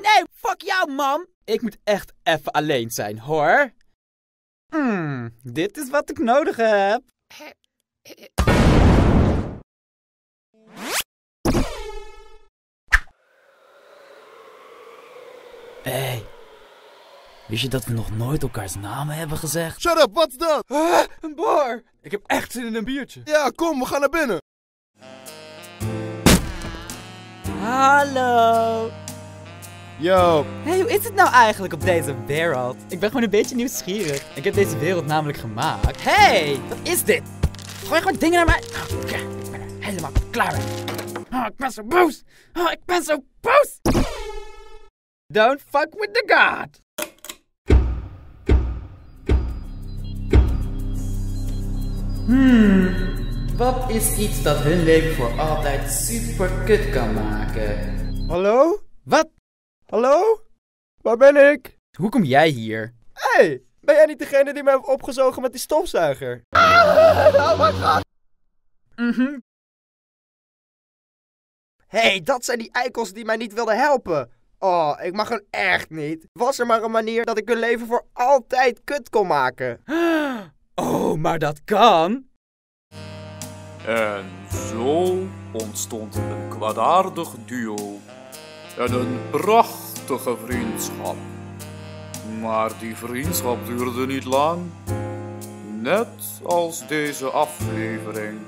Nee, fuck jou, mam. Ik moet echt even alleen zijn, hoor. Hmm, dit is wat ik nodig heb. Hé, hey, wist je dat we nog nooit elkaars namen hebben gezegd? Shut up, wat is dat? een bar! Ik heb echt zin in een biertje. Ja, kom, we gaan naar binnen. Hallo! Yo, Hey, hoe is het nou eigenlijk op deze wereld? Ik ben gewoon een beetje nieuwsgierig. Ik heb deze wereld namelijk gemaakt. Hey, wat is dit? Gooi gewoon dingen naar mij. Oh, oké, ik ben er helemaal klaar mee. Oh, ik ben zo boos. Oh, ik ben zo boos. Don't fuck with the god. Hmm, wat is iets dat hun leven voor altijd super kut kan maken? hallo? Wat? Hallo? Waar ben ik? Hoe kom jij hier? Hé, hey, ben jij niet degene die mij heeft opgezogen met die stofzuiger? Mhm. Hé, hey, dat zijn die eikels die mij niet wilden helpen. Oh, ik mag hun echt niet. Was er maar een manier dat ik hun leven voor altijd kut kon maken. Oh, maar dat kan. En zo ontstond een kwaadaardig duo en een prachtige vriendschap. Maar die vriendschap duurde niet lang, net als deze aflevering.